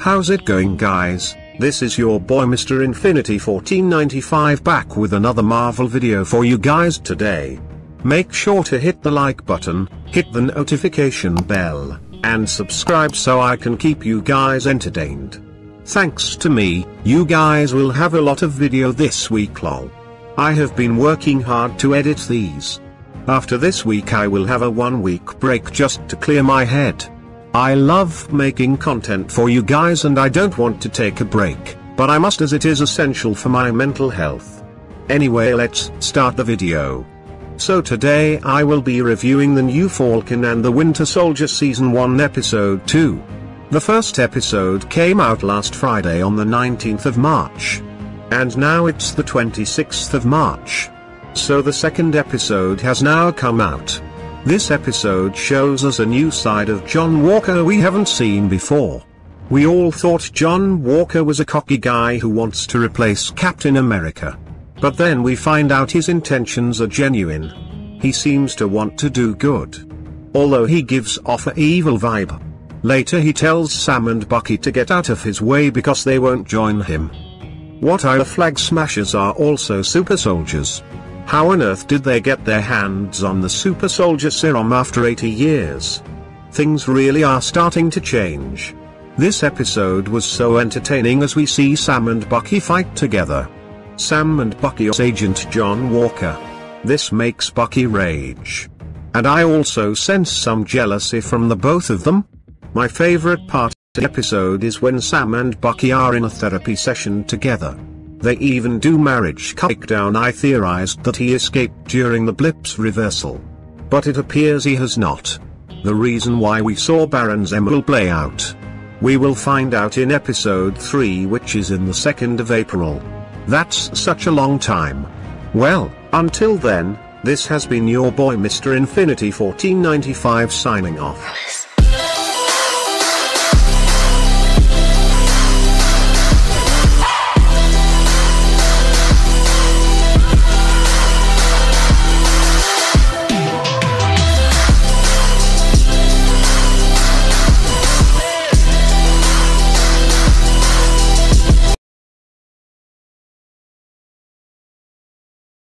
How's it going guys? This is your boy Mr. Infinity 1495 back with another Marvel video for you guys today. Make sure to hit the like button, hit the notification bell, and subscribe so I can keep you guys entertained. Thanks to me, you guys will have a lot of video this week lol. I have been working hard to edit these. After this week I will have a one week break just to clear my head. I love making content for you guys and I don't want to take a break, but I must as it is essential for my mental health. Anyway let's start the video. So today I will be reviewing the new Falcon and the Winter Soldier Season 1 Episode 2. The first episode came out last Friday on the 19th of March. And now it's the 26th of March. So the second episode has now come out. This episode shows us a new side of John Walker we haven't seen before. We all thought John Walker was a cocky guy who wants to replace Captain America. But then we find out his intentions are genuine. He seems to want to do good. Although he gives off a evil vibe. Later he tells Sam and Bucky to get out of his way because they won't join him. What are the flag smashers are also super soldiers. How on earth did they get their hands on the super soldier serum after 80 years? Things really are starting to change. This episode was so entertaining as we see Sam and Bucky fight together. Sam and Bucky are Agent John Walker. This makes Bucky rage. And I also sense some jealousy from the both of them. My favorite part of the episode is when Sam and Bucky are in a therapy session together. They even do marriage down. I theorized that he escaped during the blip's reversal. But it appears he has not. The reason why we saw Baron Zemo will play out. We will find out in episode 3 which is in the 2nd of April. That's such a long time. Well, until then, this has been your boy Mr. Infinity 1495 signing off.